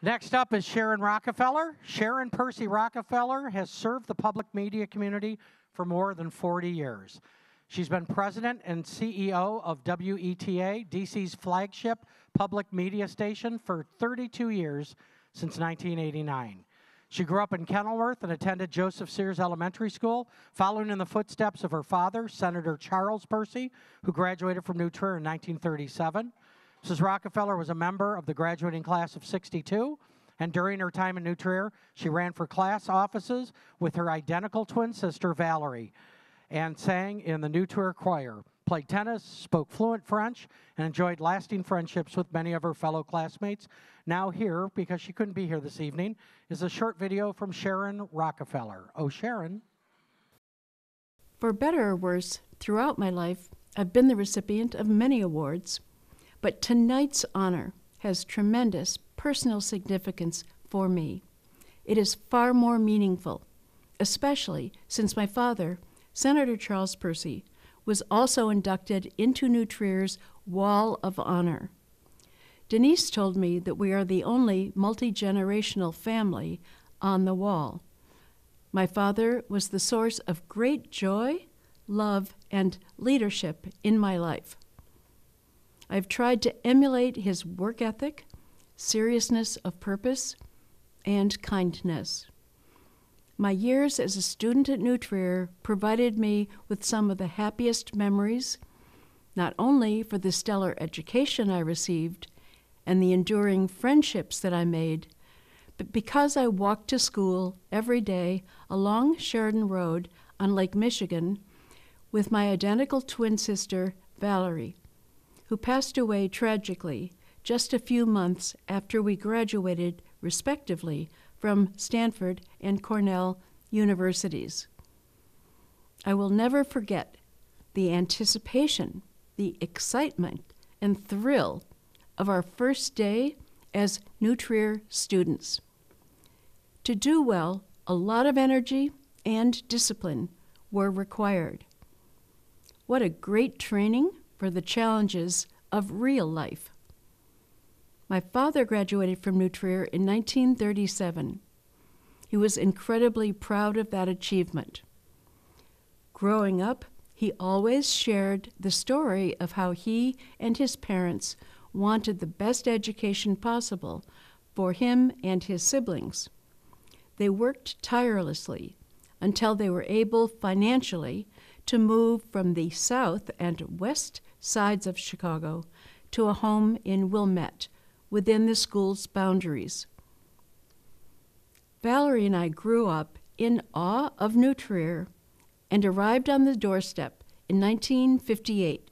Next up is Sharon Rockefeller. Sharon Percy Rockefeller has served the public media community for more than 40 years. She's been president and CEO of WETA, DC's flagship public media station, for 32 years since 1989. She grew up in Kenilworth and attended Joseph Sears Elementary School, following in the footsteps of her father, Senator Charles Percy, who graduated from New Trier in 1937. Mrs. Rockefeller was a member of the graduating class of 62, and during her time in New Trier, she ran for class offices with her identical twin sister, Valerie, and sang in the New Trier choir, played tennis, spoke fluent French, and enjoyed lasting friendships with many of her fellow classmates. Now here, because she couldn't be here this evening, is a short video from Sharon Rockefeller. Oh, Sharon. For better or worse, throughout my life, I've been the recipient of many awards, but tonight's honor has tremendous personal significance for me. It is far more meaningful, especially since my father, Senator Charles Percy, was also inducted into New Trier's Wall of Honor. Denise told me that we are the only multi generational family on the wall. My father was the source of great joy, love, and leadership in my life. I've tried to emulate his work ethic, seriousness of purpose, and kindness. My years as a student at New Trier provided me with some of the happiest memories, not only for the stellar education I received and the enduring friendships that I made, but because I walked to school every day along Sheridan Road on Lake Michigan with my identical twin sister, Valerie who passed away tragically just a few months after we graduated, respectively, from Stanford and Cornell universities. I will never forget the anticipation, the excitement, and thrill of our first day as New Trier students. To do well, a lot of energy and discipline were required. What a great training for the challenges of real life. My father graduated from New Trier in 1937. He was incredibly proud of that achievement. Growing up, he always shared the story of how he and his parents wanted the best education possible for him and his siblings. They worked tirelessly until they were able financially to move from the south and west sides of Chicago to a home in Wilmette within the school's boundaries. Valerie and I grew up in awe of New Trier and arrived on the doorstep in 1958.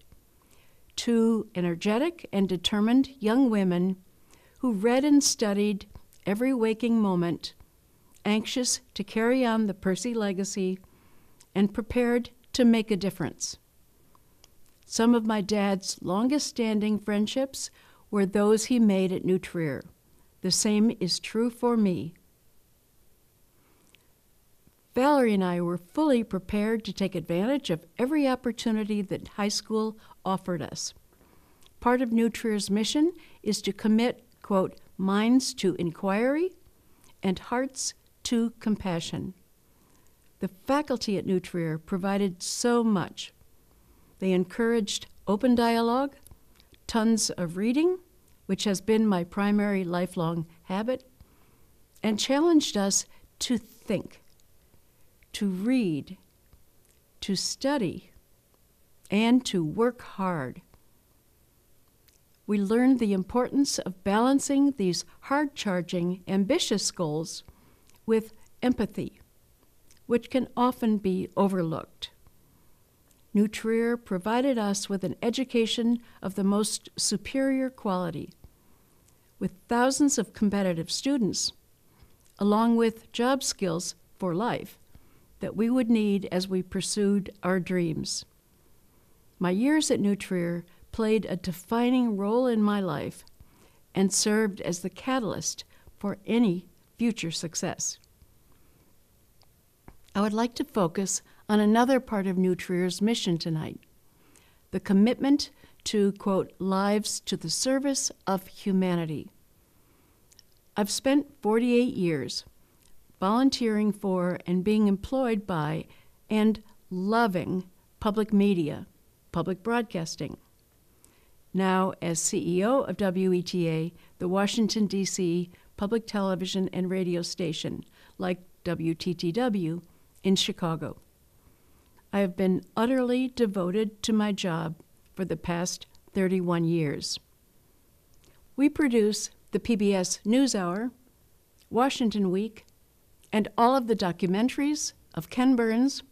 Two energetic and determined young women who read and studied every waking moment, anxious to carry on the Percy legacy and prepared to make a difference. Some of my dad's longest standing friendships were those he made at New Trier. The same is true for me. Valerie and I were fully prepared to take advantage of every opportunity that high school offered us. Part of New Trier's mission is to commit, quote, minds to inquiry and hearts to compassion. The faculty at New Trier provided so much they encouraged open dialogue, tons of reading, which has been my primary lifelong habit, and challenged us to think, to read, to study, and to work hard. We learned the importance of balancing these hard charging, ambitious goals with empathy, which can often be overlooked. New Trier provided us with an education of the most superior quality, with thousands of competitive students, along with job skills for life that we would need as we pursued our dreams. My years at New Trier played a defining role in my life and served as the catalyst for any future success. I would like to focus on another part of New Trier's mission tonight the commitment to, quote, lives to the service of humanity. I've spent 48 years volunteering for and being employed by and loving public media, public broadcasting. Now, as CEO of WETA, the Washington, D.C. public television and radio station, like WTTW in Chicago. I have been utterly devoted to my job for the past 31 years. We produce the PBS NewsHour, Washington Week, and all of the documentaries of Ken Burns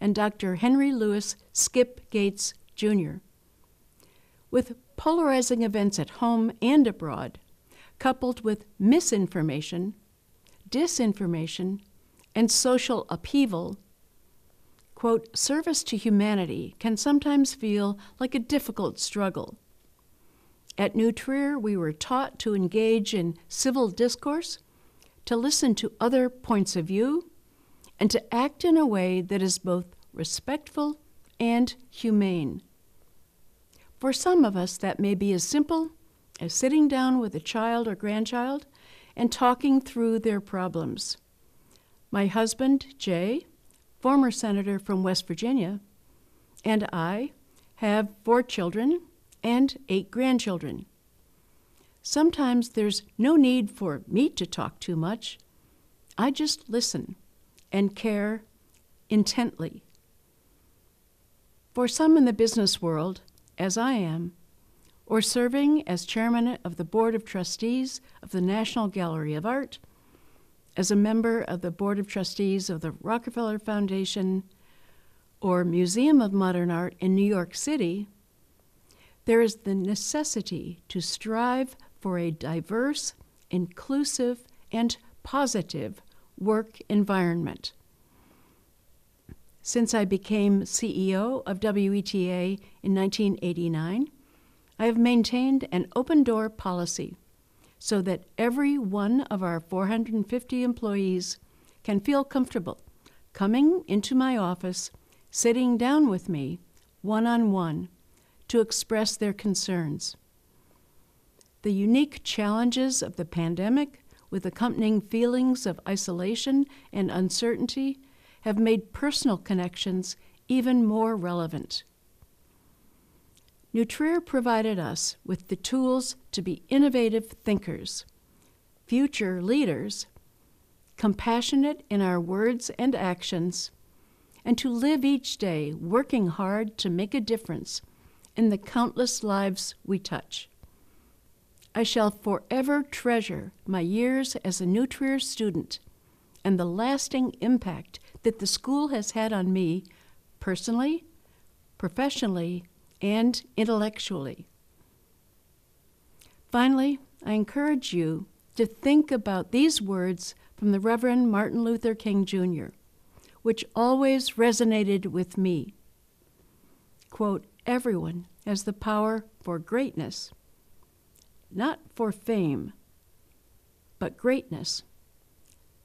and Dr. Henry Louis Skip Gates Jr. With polarizing events at home and abroad, coupled with misinformation, disinformation, and social upheaval, quote, service to humanity can sometimes feel like a difficult struggle. At New Trier, we were taught to engage in civil discourse, to listen to other points of view, and to act in a way that is both respectful and humane. For some of us, that may be as simple as sitting down with a child or grandchild and talking through their problems. My husband, Jay, former senator from West Virginia, and I have four children and eight grandchildren. Sometimes there's no need for me to talk too much. I just listen and care intently. For some in the business world, as I am, or serving as chairman of the Board of Trustees of the National Gallery of Art, as a member of the Board of Trustees of the Rockefeller Foundation, or Museum of Modern Art in New York City, there is the necessity to strive for a diverse, inclusive, and positive work environment. Since I became CEO of WETA in 1989, I have maintained an open door policy so that every one of our 450 employees can feel comfortable coming into my office, sitting down with me one on one to express their concerns. The unique challenges of the pandemic, with accompanying feelings of isolation and uncertainty, have made personal connections even more relevant. New Trier provided us with the tools to be innovative thinkers, future leaders, compassionate in our words and actions, and to live each day working hard to make a difference in the countless lives we touch. I shall forever treasure my years as a New Trier student and the lasting impact that the school has had on me personally, professionally, and intellectually. Finally, I encourage you to think about these words from the Reverend Martin Luther King Jr., which always resonated with me. Quote, Everyone has the power for greatness, not for fame, but greatness,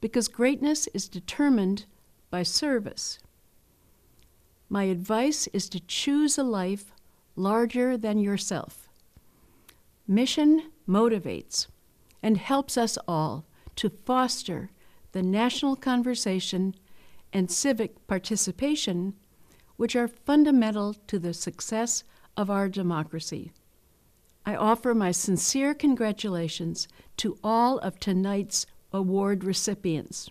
because greatness is determined by service. My advice is to choose a life larger than yourself. Mission motivates and helps us all to foster the national conversation and civic participation, which are fundamental to the success of our democracy. I offer my sincere congratulations to all of tonight's award recipients.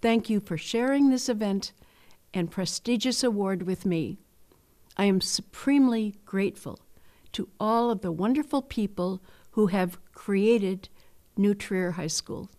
Thank you for sharing this event and prestigious award with me. I am supremely grateful to all of the wonderful people who have created New Trier High School.